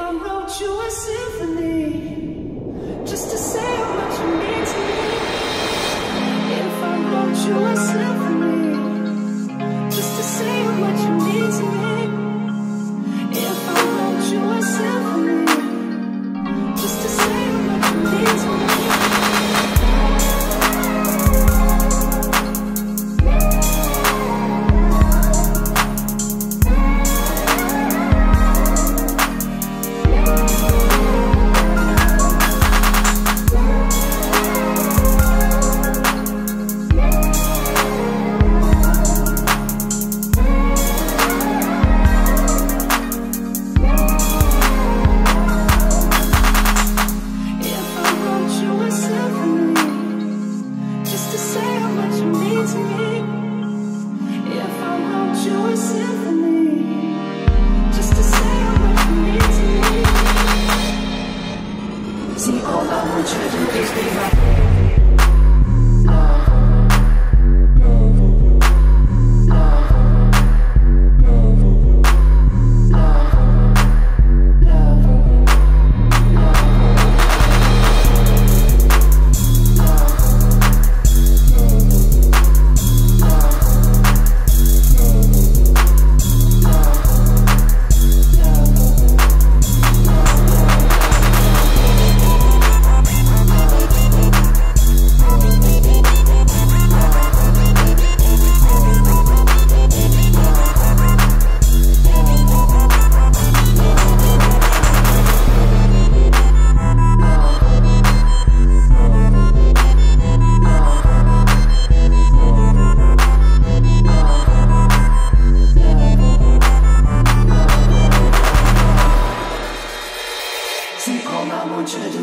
I wrote you a symphony just to say how much you mean to me. If I wrote you a symphony See, all I want you. to do is be my want you to do